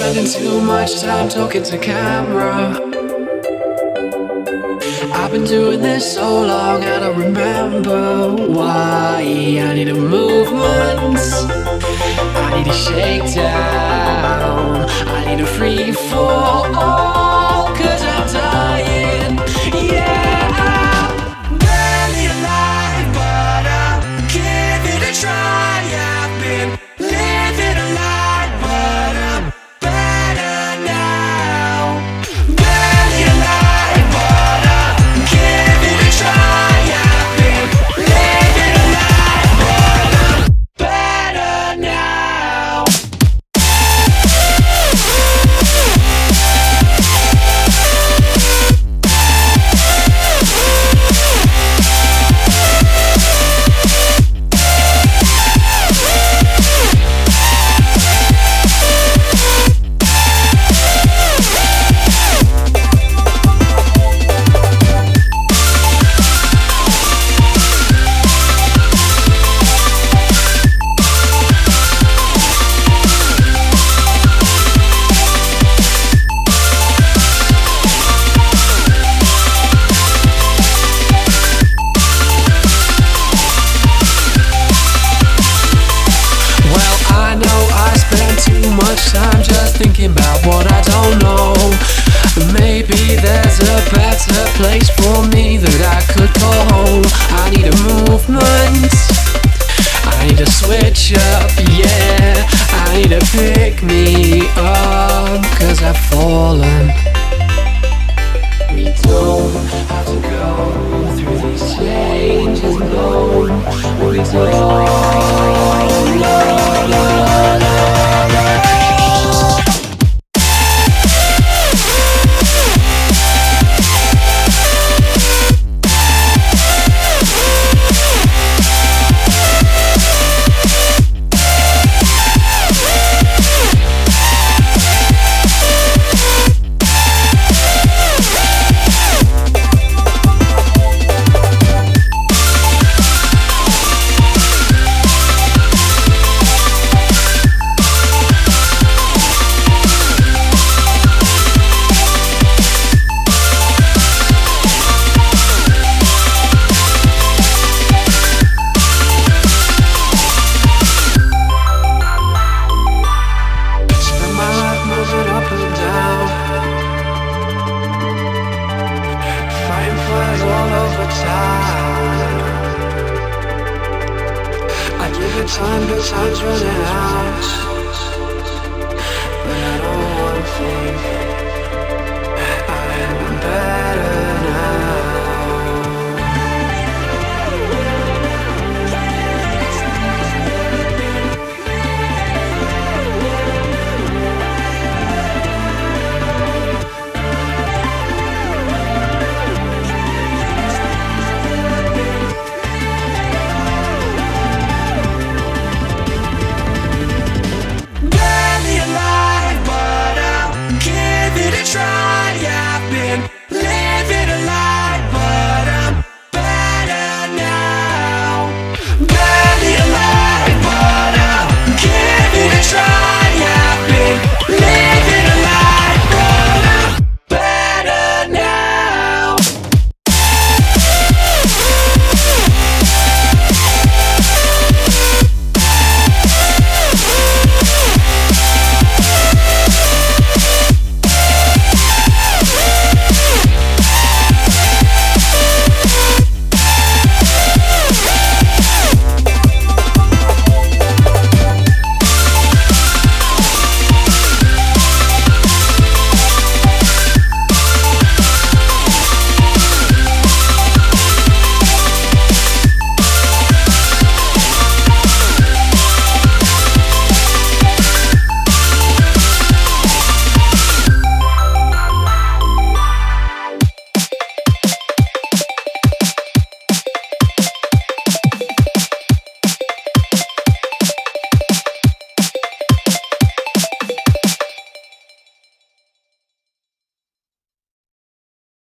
spending too much time talking to camera. I've been doing this so long, I don't remember why. I need a movement, I need a shakedown, I need a free fall. fallen We don't have to go through these changes, alone. We don't time, but time's running out. give it a try. I've been living a life.